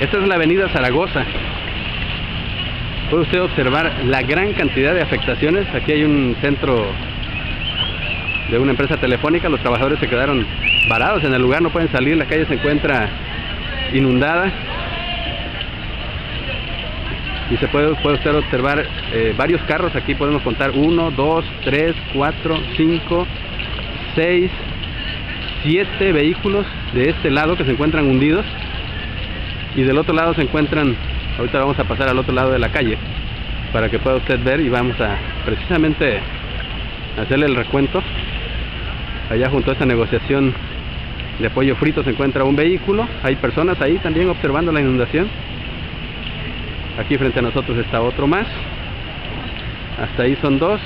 Esta es la avenida Zaragoza. Puede usted observar la gran cantidad de afectaciones. Aquí hay un centro de una empresa telefónica. Los trabajadores se quedaron varados en el lugar, no pueden salir. La calle se encuentra inundada. Y se puede, puede usted observar eh, varios carros. Aquí podemos contar 1, 2, 3, 4, 5, 6, 7 vehículos de este lado que se encuentran hundidos. Y del otro lado se encuentran Ahorita vamos a pasar al otro lado de la calle para que pueda usted ver y vamos a precisamente hacerle el recuento. Allá junto a esta negociación de pollo frito se encuentra un vehículo. Hay personas ahí también observando la inundación. Aquí frente a nosotros está otro más. Hasta ahí son dos.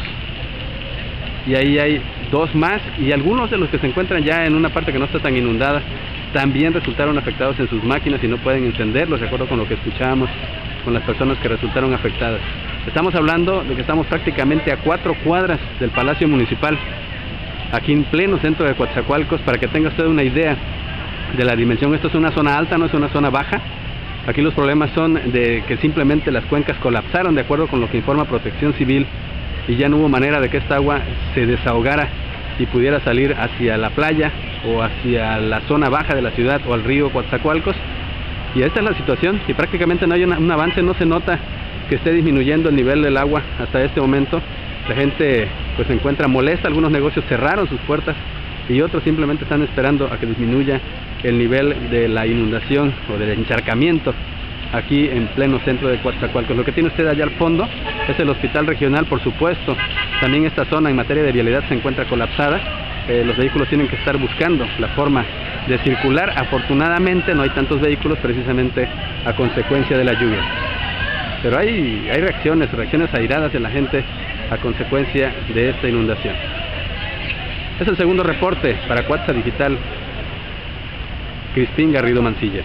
Y ahí hay dos más. Y algunos de los que se encuentran ya en una parte que no está tan inundada también resultaron afectados en sus máquinas y no pueden encenderlos, de acuerdo con lo que escuchábamos con las personas que resultaron afectadas. Estamos hablando de que estamos prácticamente a cuatro cuadras del Palacio Municipal, aquí en pleno centro de Coatzacoalcos, para que tenga usted una idea de la dimensión. Esto es una zona alta, no es una zona baja. Aquí los problemas son de que simplemente las cuencas colapsaron, de acuerdo con lo que informa Protección Civil, y ya no hubo manera de que esta agua se desahogara y pudiera salir hacia la playa o hacia la zona baja de la ciudad o al río Coatzacoalcos. Y esta es la situación y prácticamente no hay un avance, no se nota que esté disminuyendo el nivel del agua hasta este momento. La gente pues se encuentra molesta, algunos negocios cerraron sus puertas y otros simplemente están esperando a que disminuya el nivel de la inundación o del encharcamiento aquí en pleno centro de Coatzacoalcos. Lo que tiene usted allá al fondo es el hospital regional, por supuesto. También esta zona en materia de vialidad se encuentra colapsada. Eh, los vehículos tienen que estar buscando la forma de circular. Afortunadamente no hay tantos vehículos precisamente a consecuencia de la lluvia. Pero hay, hay reacciones, reacciones airadas de la gente a consecuencia de esta inundación. Es el segundo reporte para Cuatza Digital. Crispín Garrido Mancilla.